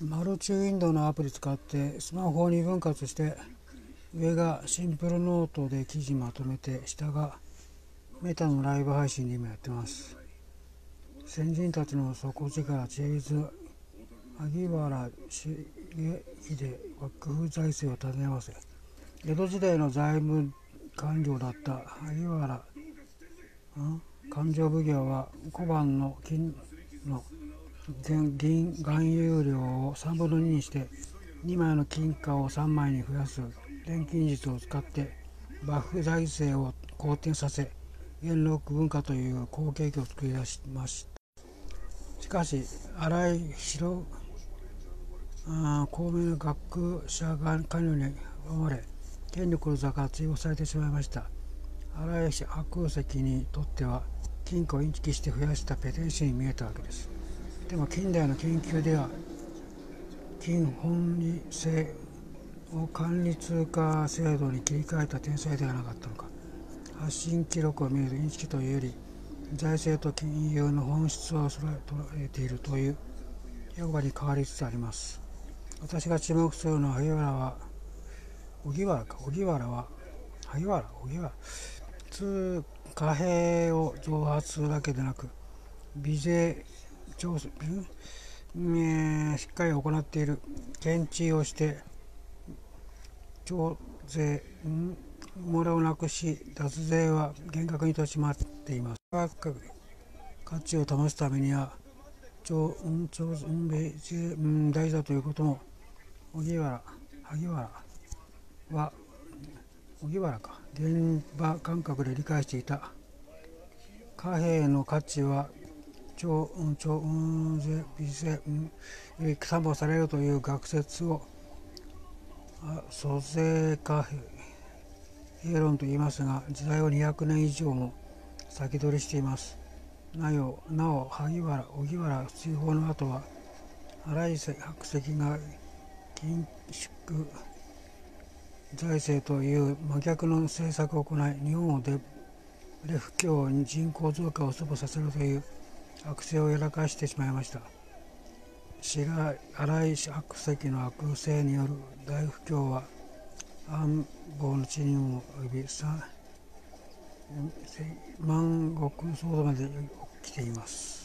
マルチウィンドウのアプリ使ってスマホに分割して上がシンプルノートで記事まとめて下がメタのライブ配信で今やってます。先人たちの底力知恵図萩原重秀幕府財政を立て合わせ。江戸時代の財務官僚だった萩原勘定奉行は小判の金の銀含有量を3分の2にして2枚の金貨を3枚に増やす錬金術を使って幕府財政を好転させ元禄文化という好景気を作り出しました。しかし荒井広公明の学者が関与に追われ権力の座から追放されてしまいました。荒井氏白石にとっては金庫をインチキして増やしたペテン師に見えたわけです。でも近代の研究では金本位制を管理通貨制度に切り替えた天才ではなかったのか。発信記録を見るとインチキというより財政と金融の本質を捉えているという評価に変わりつつあります。私が注目するのは萩原は荻原か荻原は萩原荻原通貨幣を増発するだけでなく微税調査、えー、しっかり行っている。検知をして徴税漏れをなくし脱税は厳格に取り締まっています。価値を保つためには超運調運米税大事だということも荻原萩原は荻原か現場感覚で理解していた貨幣の価値は超運超運税微税散歩されるという学説を租税貨幣論と言いますが時代を200年以上も先取りしています。なおなお萩原荻原追放の後は荒井白石が緊縮財政という真逆の政策を行い日本をデレ不況に人口増加を祖母させるという悪性をやらかしてしまいました。白荒い白石の悪性による大不況は暗号の地にも及び万国騒動まで起きています。